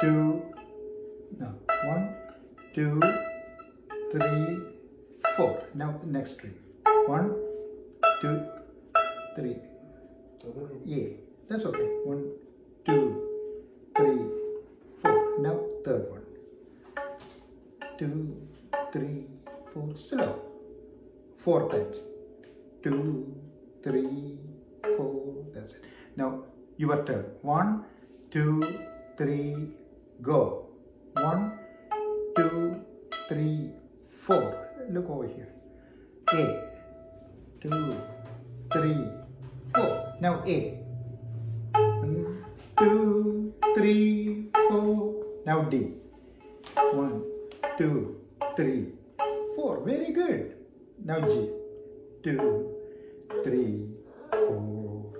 two, no, one, two, three, four. Now next string. One, two, three. Yeah, that's okay. One, two, three, four. Now third one. Two, three, four. Slow. Four times. Two, three, four. That's it. Now your turn. One, two, three, go. One, two, three, four. Look over here. A, two, three, four. Now A. One, two, three, four. Now D. One, two, three, four. Very good. Now G. Two, three, four.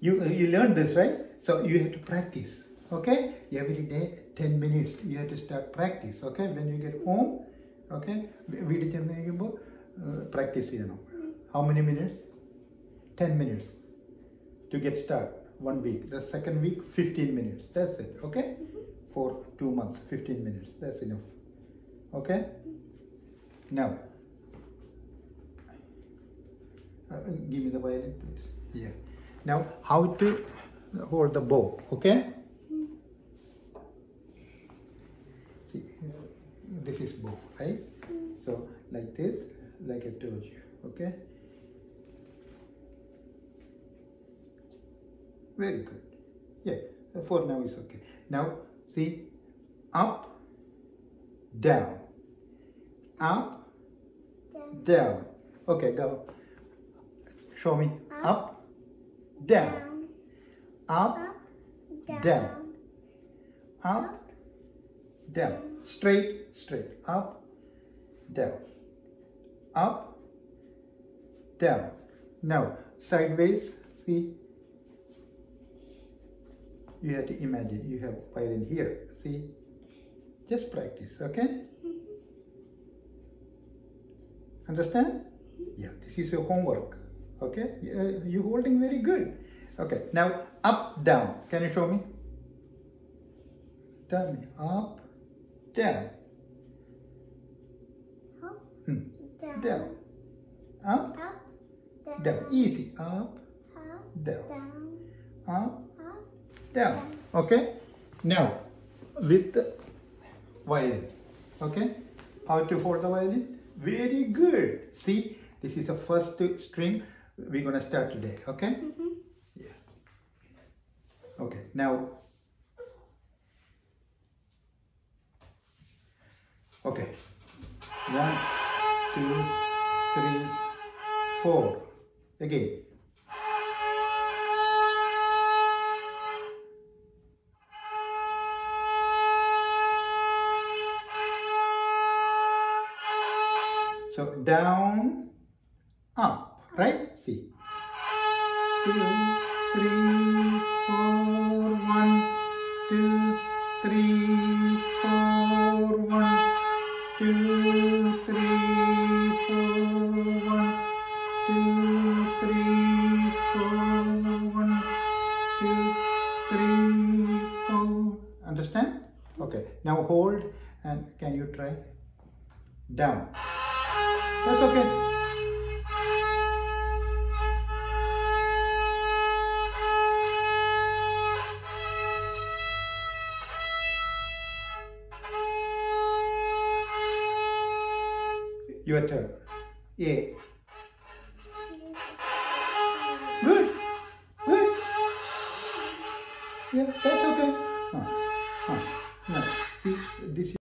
You, you learned this, right? So you have to practice, okay? Every day, 10 minutes, you have to start practice, okay? When you get home, okay? വീട്ടിൽ ചെന്ന് കഴിയുമ്പോൾ practice ചെയ്യണം how many minutes ten minutes to get start one week the second week 15 minutes that's it okay for two months 15 minutes that's enough okay now uh, give me the violin please yeah now how to hold the bow okay see this is bow right so like this like i told you okay Very good. Yeah, for now is okay. Now, see, up, down, up, down. Okay, go. Show me. Up, down, up, down, up, down. Straight, straight. Up, down, up, down. Now, sideways, see, you have to imagine you have violin here see? Just practice okay? Understand? Mm-hmm. Yeah this is your homework okay? You holding very good okay now up down. Can you show me? Tell me up down. Hmm. down. up down. easy. Up down. down. up down. okay now with the violin. Okay how to hold the violin? Very good. See this is the first string we're gonna start today okay? Yeah okay now okay one two three four again So down, up, right? See. Two, three, four, one, two, three, four, one, two, three, four, one, two, three, four, one, two, three, four. Understand? Okay. Now hold and can you try? Down. That's okay. Your turn. Yeah. Good. Good. Yeah, that's okay. Huh. Huh. This